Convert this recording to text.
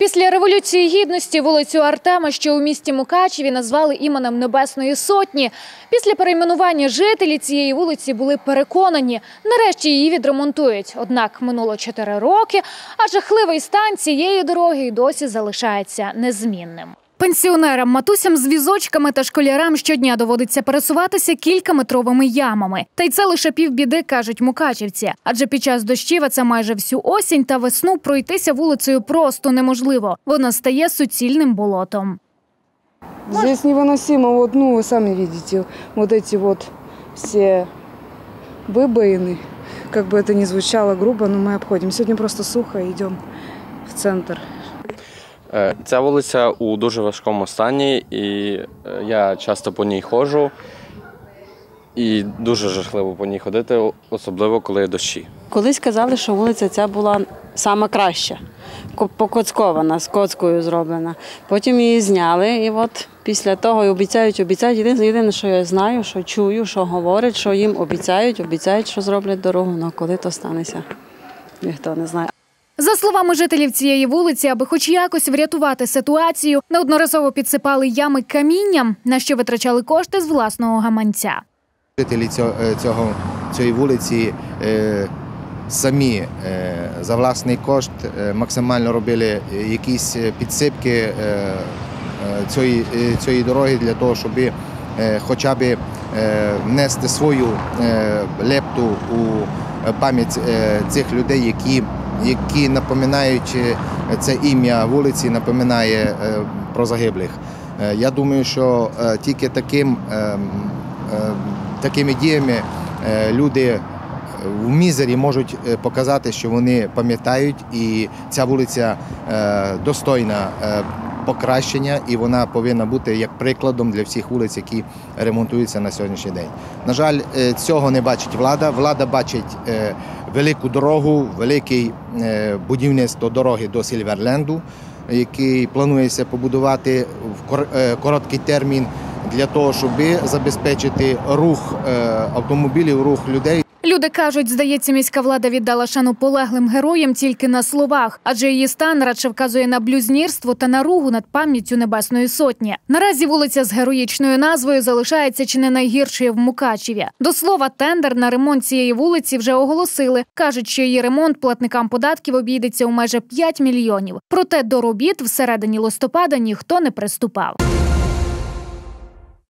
Після революції гідності вулицю Артема, що у місті Мукачеві, назвали іменем Небесної Сотні. Після перейменування жителі цієї вулиці були переконані, нарешті її відремонтують. Однак минуло чотири роки, а жахливий стан цієї дороги й досі залишається незмінним. Пенсіонерам, матусям з візочками та школярам щодня доводиться пересуватися кількаметровими ямами. Та й це лише півбіди, кажуть мукачівці. Адже під час дощів, а це майже всю осінь та весну, пройтися вулицею просто неможливо. Вона стає суцільним болотом. Здесь невыносимо, вот, ну, вы сами видите, вот эти вот все выбоины, как бы это ни звучало грубо, но мы обходим. Сегодня просто сухо, идем в центр. Е, Ця вулиця у дуже важкому стані, і е, я часто по ній ходжу. І дуже жахливо по ній ходити, особливо коли дощі. Колись казали, що вулиця ця була сама краща, ко- покоцькована, з коцкою зроблена. Потім її зняли, і от після того і обіцяють, обіцяють. Єдине, єдине, що я знаю, що чую, що говорять, що їм обіцяють, обіцяють, що зроблять дорогу. Ну коли то станеться, ніхто не знає. За словами жителів цієї вулиці, аби хоч якось врятувати ситуацію, неодноразово підсипали ями камінням, на що витрачали кошти з власного гаманця. Жителі е, цього, цієї вулиці е, самі е, за власний кошт максимально робили якісь підсипки цієї, цієї дороги для того, щоб хоча б внести свою лепту у пам'ять цих людей, які, які напоминають е, це ім'я вулиці, напоминає е, про загиблих. Е, Я думаю, що тільки таким, е, м, е, такими діями люди в мізері можуть показати, що вони пам'ятають, і ця вулиця достойна покращення, і вона повинна бути як прикладом для всіх вулиць, які ремонтуються на сьогоднішній день. На жаль, е, цього не бачить влада. Влада бачить е, велику дорогу, велике будівництво дороги до Сільверленду, який планується побудувати в е, короткий термін для того, щоб забезпечити рух автомобілів, рух людей. Люди кажуть, здається, міська влада віддала шану полеглим героям тільки на словах, адже її стан радше вказує на блюзнірство та наругу над пам'яттю Небесної Сотні. Наразі вулиця з героїчною назвою залишається чи не найгіршою в Мукачеві. До слова, тендер на ремонт цієї вулиці вже оголосили. кажуть, що її ремонт платникам податків обійдеться у майже 5 мільйонів. Проте до робіт всередині листопада ніхто не приступав.